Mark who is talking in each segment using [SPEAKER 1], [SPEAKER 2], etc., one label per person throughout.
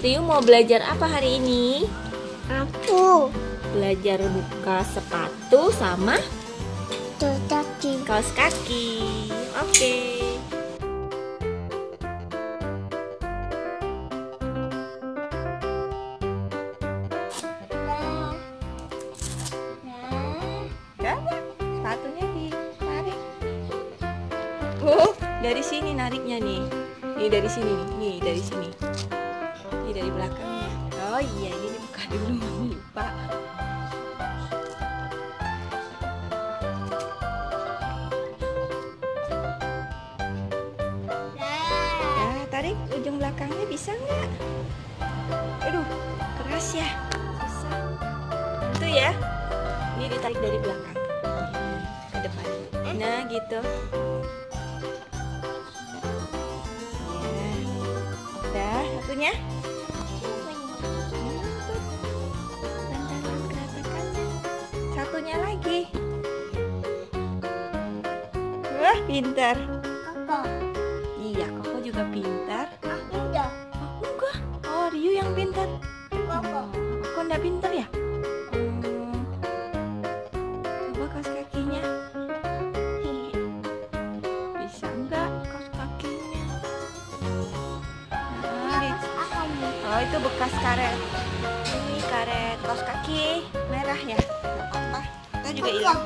[SPEAKER 1] Tiu mau belajar apa hari ini?
[SPEAKER 2] Aku
[SPEAKER 1] Belajar buka sepatu sama
[SPEAKER 2] tetapi
[SPEAKER 1] kaos kaki. Oke. Coba sepatunya ditarik. Oh, dari sini nariknya nih. Nih dari sini nih. Nih dari sini. Dari belakangnya. Oh iya, ini dibuka dulu Mami lupa. Nah, tarik ujung belakangnya bisa nggak? Aduh, keras ya. Susah. Itu ya. Ini ditarik dari belakang ke depan. Nah, gitu. Ya. Dah, satunya. Pintar.
[SPEAKER 2] Apa?
[SPEAKER 1] Iya, Koko juga pintar.
[SPEAKER 2] Aku udah.
[SPEAKER 1] Oh, enggak. Oh, Ryu yang pintar.
[SPEAKER 2] Apa?
[SPEAKER 1] Kok enggak pintar ya? Hmm. Coba kakinya. Bisa enggak kakinya? Nah, Oh, itu bekas karet. Ini karet kaos kaki merah ya. Enggak. Kita juga hilang.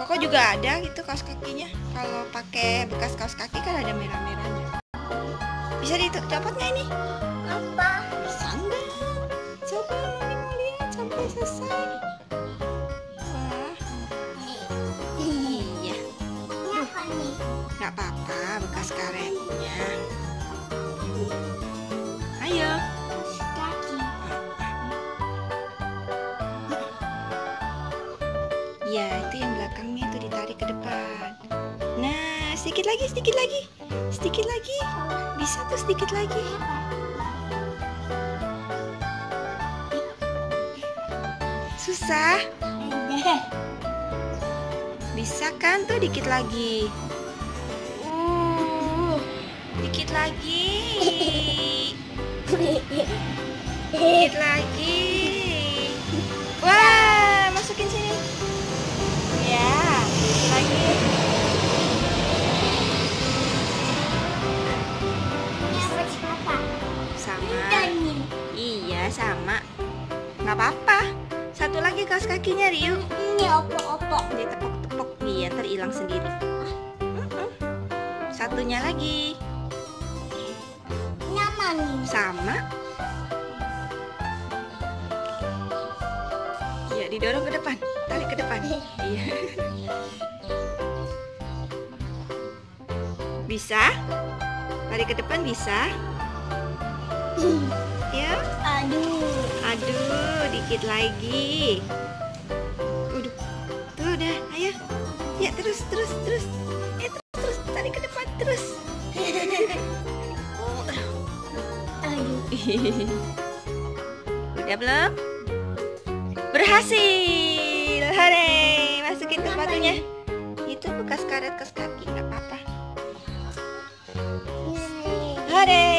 [SPEAKER 1] Koko juga ada gitu kaos kakinya. Kalau pakai bekas kaos kaki kan ada merah-merahnya. Bisa dicopot nggak ini?
[SPEAKER 2] Apa?
[SPEAKER 1] Bisa enggak? Coba Mami mau lihat sampai selesai. Wah, iya. Nggak apa-apa bekas karetnya. Lagi, sedikit lagi. Sedikit lagi. Bisa tuh sedikit lagi. Susah. Bisa kan tuh dikit lagi. Uh, dikit lagi. Dikit lagi. Wah, Iya, sama. Nggak apa-apa. Satu lagi kaos kakinya, Ryu.
[SPEAKER 2] Ini opo-opo.
[SPEAKER 1] Ditepok-tepok dia terhilang sendiri. Satunya lagi.
[SPEAKER 2] Nyaman.
[SPEAKER 1] Sama. Iya, didorong ke depan. Tarik ke depan. Iya. Bisa? Tarik ke depan bisa? Ya.
[SPEAKER 2] Aduh.
[SPEAKER 1] Aduh, dikit lagi. Udah. Tuh udah, ayo. Ya, terus terus terus. Eh, terus terus tarik ke depan terus. Oh.
[SPEAKER 2] Aduh.
[SPEAKER 1] Udah belum? Berhasil. Hore, masukin ke sepatunya. Itu bekas karet kaos kaki, nggak apa-apa. Hore,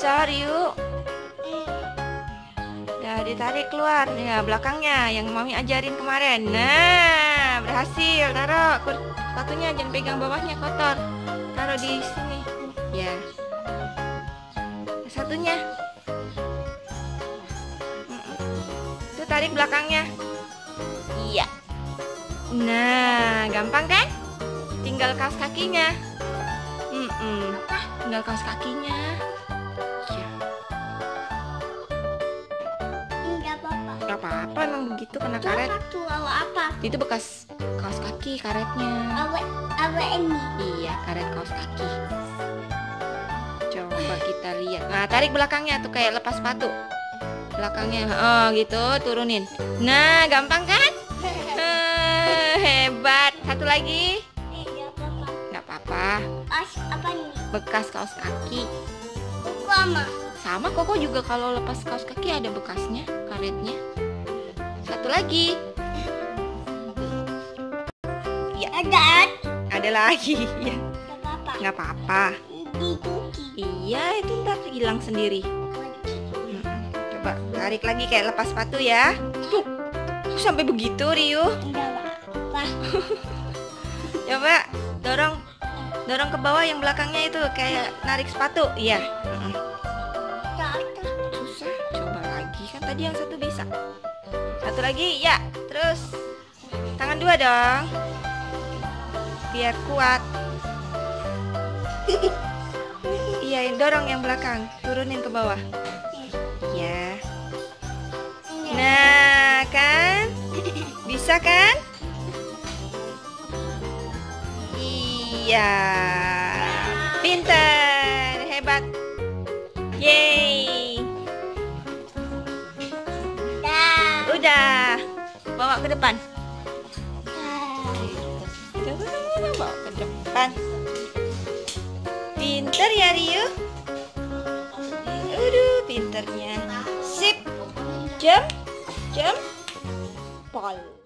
[SPEAKER 1] Besar yuk. Ya, ditarik keluar. Ya, belakangnya yang mami ajarin kemarin. Nah, berhasil. Taruh sepatunya jangan pegang bawahnya kotor. Taruh di sini. Ya. Satunya. Itu tarik belakangnya. Iya. Nah, gampang kan? Tinggal kaos kakinya. Mm-mm. Tinggal kaos kakinya.
[SPEAKER 2] Apa-apa.
[SPEAKER 1] Emang begitu kena karet.
[SPEAKER 2] Apa tuh? Awa apa?
[SPEAKER 1] Itu bekas kaos kaki karetnya.
[SPEAKER 2] Awa, awa ini.
[SPEAKER 1] Iya, karet kaos kaki. Coba kita lihat. Nah, tarik belakangnya tuh kayak lepas sepatu. Belakangnya, oh gitu, turunin. Nah, gampang kan? Eh, Hebat. Satu lagi.
[SPEAKER 2] Eh.
[SPEAKER 1] Nggak apa-apa.
[SPEAKER 2] Apa nih?
[SPEAKER 1] Bekas kaos kaki.
[SPEAKER 2] Buku ama.
[SPEAKER 1] Sama Koko juga kalau lepas kaos kaki ada bekasnya, karetnya. Satu lagi. Ya,
[SPEAKER 2] Ada.
[SPEAKER 1] ada lagi. Ya,
[SPEAKER 2] Gak apa-apa.
[SPEAKER 1] nggak apa-apa. Iya, itu ntar hilang sendiri. Coba tarik lagi kayak lepas sepatu ya. Tuh, sampai begitu Rio. Coba dorong dorong ke bawah yang belakangnya itu kayak narik sepatu. Iya. Susah. Coba lagi kan tadi yang satu bisa. Satu lagi, ya. Terus tangan dua dong. Biar kuat. Iya, dorong yang belakang, turunin ke bawah. Ya. Nah, kan? Bisa kan? Iya. Ke depan. Bawa ke depan. Pinter ya Rio. Aduh, pinternya. Sip. Jam. Jam. Pol.